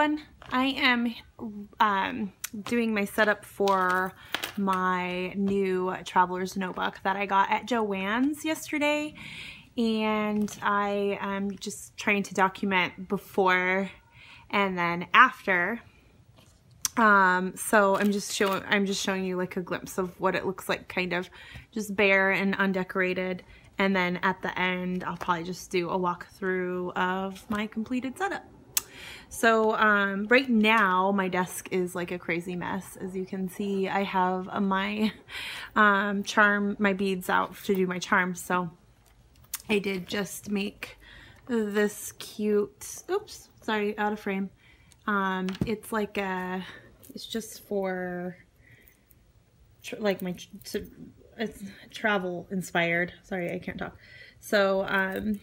everyone. I am um, doing my setup for my new Traveler's Notebook that I got at Joann's yesterday. And I am just trying to document before and then after. Um, so I'm just showing I'm just showing you like a glimpse of what it looks like kind of just bare and undecorated. And then at the end, I'll probably just do a walkthrough of my completed setup. So um, right now my desk is like a crazy mess. As you can see, I have uh, my um, charm, my beads out to do my charms. So I did just make this cute, oops, sorry, out of frame. Um, it's like a, it's just for like my, it's travel inspired. Sorry, I can't talk. So, um,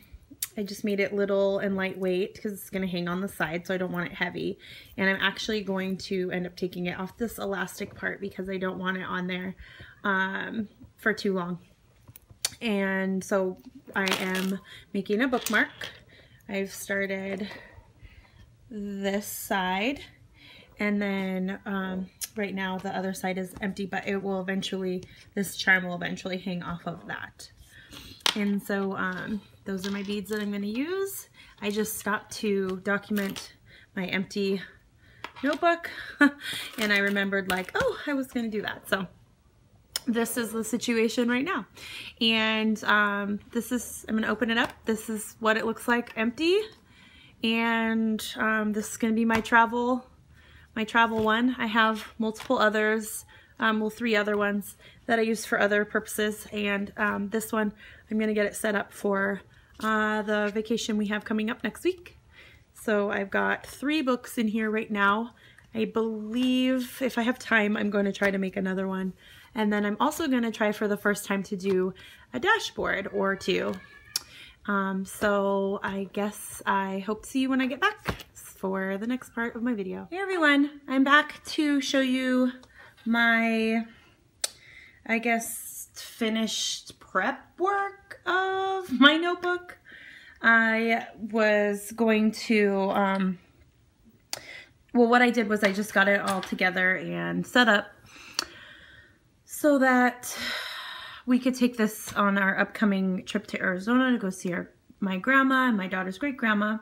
I just made it little and lightweight because it's going to hang on the side so I don't want it heavy. And I'm actually going to end up taking it off this elastic part because I don't want it on there um, for too long. And so I am making a bookmark. I've started this side and then um, right now the other side is empty but it will eventually, this charm will eventually hang off of that. And so um, those are my beads that I'm going to use. I just stopped to document my empty notebook and I remembered like, oh, I was going to do that. So this is the situation right now. And um, this is, I'm going to open it up. This is what it looks like empty. And um, this is going to be my travel, my travel one. I have multiple others, um, well, three other ones that I use for other purposes. And um, this one, I'm going to get it set up for uh, the vacation we have coming up next week. So I've got three books in here right now. I believe if I have time, I'm going to try to make another one. And then I'm also going to try for the first time to do a dashboard or two. Um, so I guess I hope to see you when I get back for the next part of my video. Hey everyone, I'm back to show you my, I guess, finished prep work of my notebook. I was going to, um, well, what I did was I just got it all together and set up so that we could take this on our upcoming trip to Arizona to go see our, my grandma and my daughter's great grandma.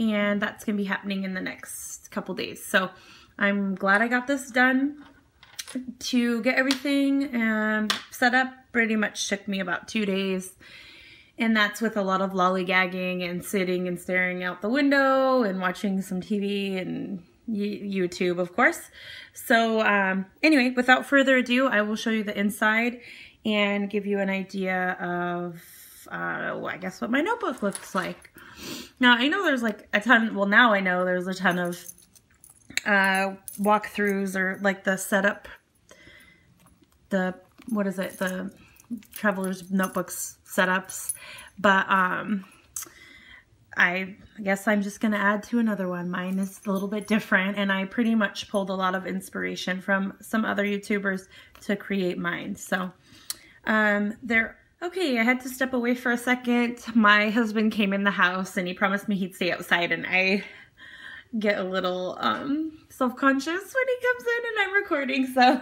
And that's going to be happening in the next couple days. So I'm glad I got this done to get everything um, set up pretty much took me about two days. And that's with a lot of lollygagging and sitting and staring out the window and watching some TV and YouTube, of course. So um, anyway, without further ado, I will show you the inside and give you an idea of, uh, well, I guess what my notebook looks like. Now, I know there's like a ton, well, now I know there's a ton of uh, walkthroughs or like the setup the, what is it, the Traveler's Notebooks setups. But um, I guess I'm just going to add to another one. Mine is a little bit different, and I pretty much pulled a lot of inspiration from some other YouTubers to create mine. So um, there Okay, I had to step away for a second. My husband came in the house and he promised me he'd stay outside and I get a little um, self-conscious when he comes in and I'm recording, so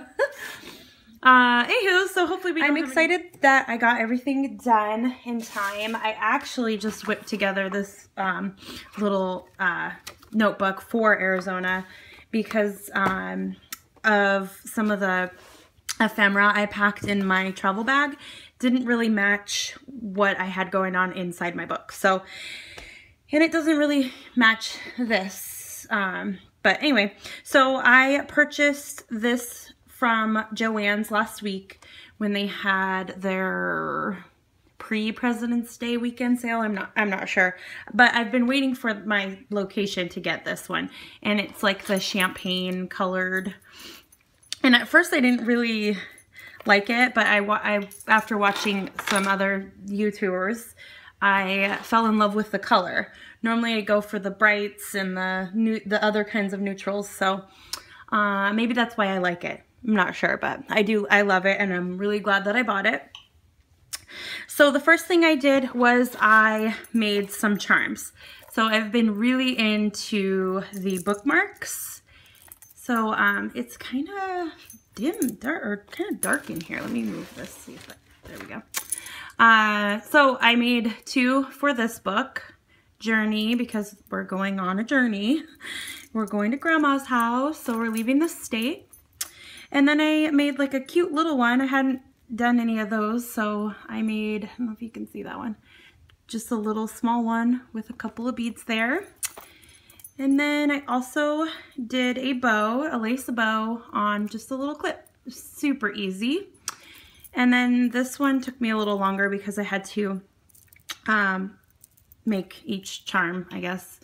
Uh, anywho, so hopefully we I'm excited any... that I got everything done in time. I actually just whipped together this um, little uh, notebook for Arizona because um, of some of the ephemera I packed in my travel bag didn't really match what I had going on inside my book. So, and it doesn't really match this. Um, but anyway, so I purchased this from Joann's last week when they had their pre-President's Day weekend sale. I'm not I'm not sure. But I've been waiting for my location to get this one. And it's like the champagne colored. And at first I didn't really like it, but I, I after watching some other YouTubers, I fell in love with the color. Normally I go for the brights and the new, the other kinds of neutrals, so uh, maybe that's why I like it. I'm not sure, but I do, I love it and I'm really glad that I bought it. So the first thing I did was I made some charms. So I've been really into the bookmarks. So um, it's kind of dim, dark, or kind of dark in here. Let me move this, see if I, there we go. Uh, so I made two for this book, Journey, because we're going on a journey. We're going to grandma's house, so we're leaving the state. And then I made like a cute little one. I hadn't done any of those, so I made, I don't know if you can see that one, just a little small one with a couple of beads there. And then I also did a bow, a lace bow on just a little clip. Super easy. And then this one took me a little longer because I had to um, make each charm, I guess,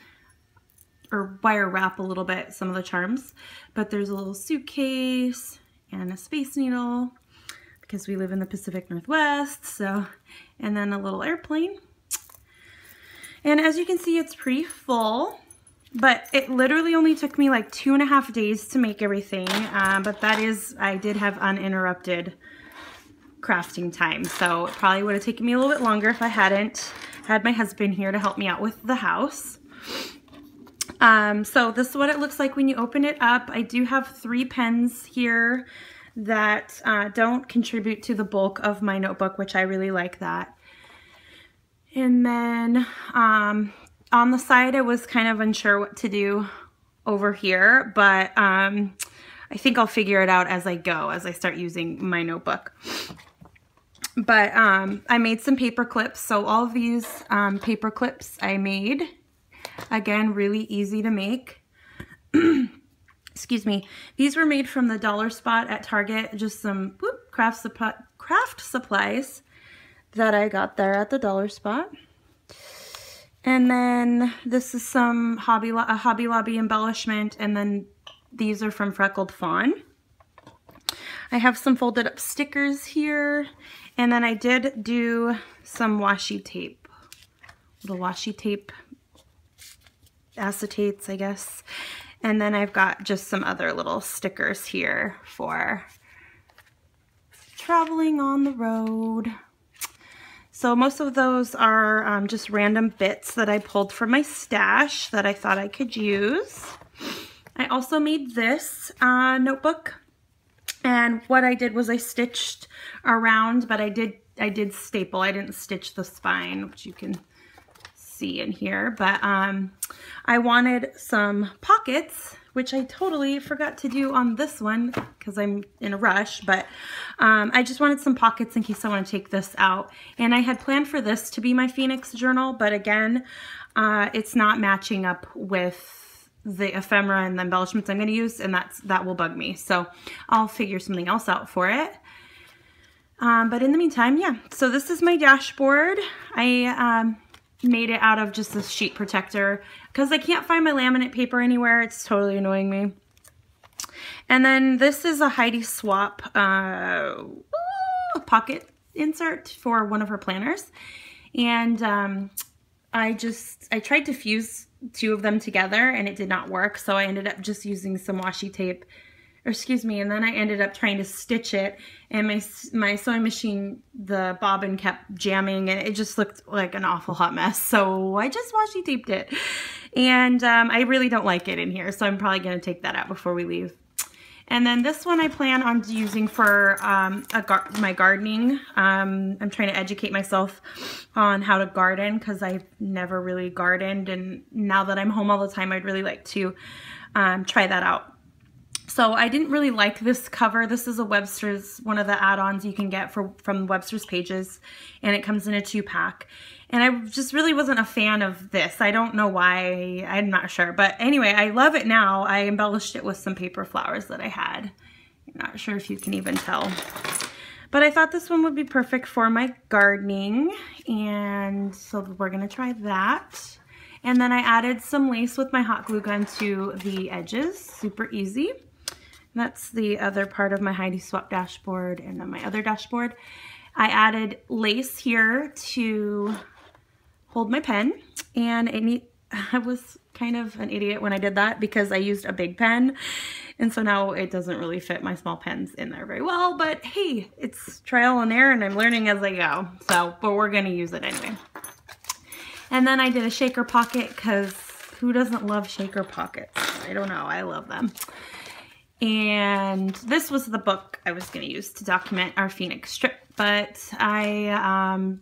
or wire wrap a little bit some of the charms. But there's a little suitcase and a space needle because we live in the Pacific Northwest. So, and then a little airplane. And as you can see, it's pretty full, but it literally only took me like two and a half days to make everything. Uh, but that is, I did have uninterrupted crafting time. So it probably would have taken me a little bit longer if I hadn't had my husband here to help me out with the house. Um, so this is what it looks like when you open it up. I do have three pens here that uh, don't contribute to the bulk of my notebook, which I really like that. And then um, on the side, I was kind of unsure what to do over here, but um, I think I'll figure it out as I go, as I start using my notebook. But um, I made some paper clips. So all of these um, paper clips I made Again, really easy to make. Excuse me. These were made from the dollar spot at Target. Just some whoop, craft, supply, craft supplies that I got there at the dollar spot. And then this is some Hobby, a Hobby Lobby embellishment. And then these are from Freckled Fawn. I have some folded up stickers here. And then I did do some washi tape. Little washi tape acetates, I guess. And then I've got just some other little stickers here for traveling on the road. So most of those are um, just random bits that I pulled from my stash that I thought I could use. I also made this uh, notebook. And what I did was I stitched around, but I did I did staple. I didn't stitch the spine, which you can see in here, but um, I wanted some pockets, which I totally forgot to do on this one because I'm in a rush, but um, I just wanted some pockets in case I want to take this out. And I had planned for this to be my Phoenix journal, but again, uh, it's not matching up with the ephemera and the embellishments I'm going to use, and that's that will bug me. So I'll figure something else out for it. Um, but in the meantime, yeah. So this is my dashboard. I um, made it out of just this sheet protector because I can't find my laminate paper anywhere. It's totally annoying me. And then this is a Heidi Swapp uh, pocket insert for one of her planners. And um, I just, I tried to fuse two of them together and it did not work. So I ended up just using some washi tape or excuse me, and then I ended up trying to stitch it and my, my sewing machine, the bobbin kept jamming and it just looked like an awful hot mess. So I just washi taped it and um, I really don't like it in here. So I'm probably going to take that out before we leave. And then this one I plan on using for um, gar my gardening. Um, I'm trying to educate myself on how to garden because I've never really gardened. And now that I'm home all the time, I'd really like to um, try that out. So I didn't really like this cover. This is a Webster's, one of the add-ons you can get for from Webster's Pages, and it comes in a two-pack. And I just really wasn't a fan of this. I don't know why, I'm not sure. But anyway, I love it now. I embellished it with some paper flowers that I had. I'm not sure if you can even tell. But I thought this one would be perfect for my gardening, and so we're gonna try that. And then I added some lace with my hot glue gun to the edges, super easy. That's the other part of my Heidi Swapp dashboard and then my other dashboard. I added lace here to hold my pen and it I was kind of an idiot when I did that because I used a big pen and so now it doesn't really fit my small pens in there very well but hey it's trial and error and I'm learning as I go so but we're gonna use it anyway And then I did a shaker pocket because who doesn't love shaker pockets? I don't know. I love them. And this was the book I was going to use to document our Phoenix trip, but I um,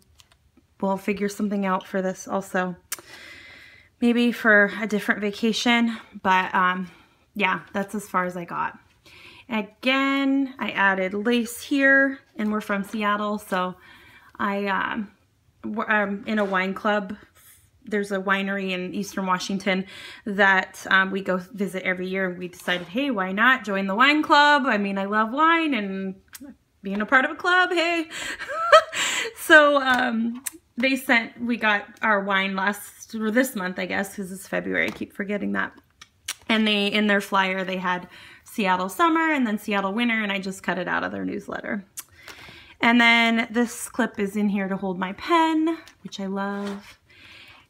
will figure something out for this also. Maybe for a different vacation, but um, yeah, that's as far as I got. Again, I added lace here, and we're from Seattle, so I um, um, in a wine club. There's a winery in Eastern Washington that um, we go visit every year. And we decided, hey, why not join the wine club? I mean, I love wine and being a part of a club, hey. so um, they sent, we got our wine last, or this month, I guess, because it's February. I keep forgetting that. And they, in their flyer, they had Seattle summer and then Seattle winter, and I just cut it out of their newsletter. And then this clip is in here to hold my pen, which I love.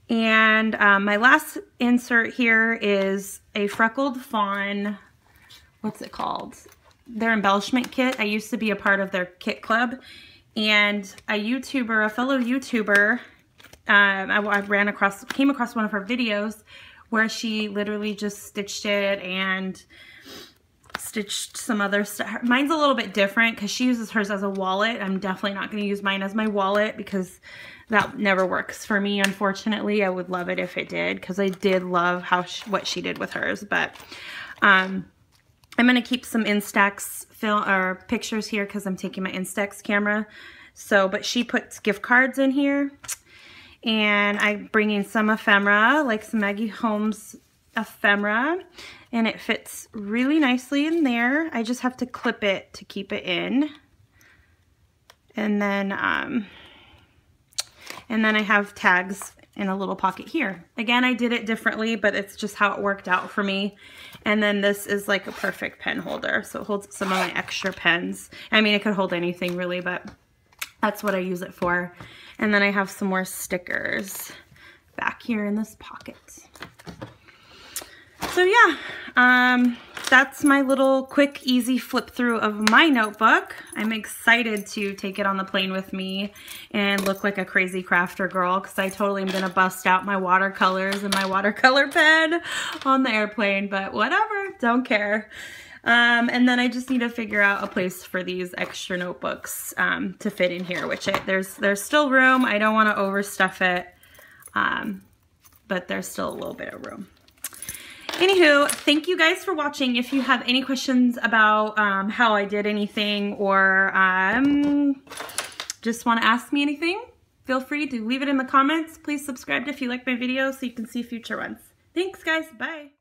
And um, my last insert here is a Freckled Fawn, what's it called? Their embellishment kit. I used to be a part of their kit club. And a YouTuber, a fellow YouTuber, um, I, I ran across, came across one of her videos where she literally just stitched it and stitched some other stuff. Mine's a little bit different because she uses hers as a wallet. I'm definitely not going to use mine as my wallet because that never works for me, unfortunately. I would love it if it did because I did love how she, what she did with hers. But um, I'm going to keep some Instax film or pictures here because I'm taking my Instax camera. So, but she puts gift cards in here. And I'm bringing some ephemera, like some Maggie Holmes ephemera and it fits really nicely in there. I just have to clip it to keep it in. And then, um, and then I have tags in a little pocket here. Again, I did it differently, but it's just how it worked out for me. And then this is like a perfect pen holder. So it holds some of my extra pens. I mean, it could hold anything really, but that's what I use it for. And then I have some more stickers back here in this pocket so yeah, um, that's my little quick, easy flip through of my notebook. I'm excited to take it on the plane with me and look like a crazy crafter girl because I totally am going to bust out my watercolors and my watercolor pen on the airplane, but whatever, don't care. Um, and then I just need to figure out a place for these extra notebooks um, to fit in here, which I, there's there's still room. I don't want to overstuff it, um, but there's still a little bit of room. Anywho, thank you guys for watching. If you have any questions about um, how I did anything or um, just want to ask me anything, feel free to leave it in the comments. Please subscribe if you like my videos so you can see future ones. Thanks guys, bye.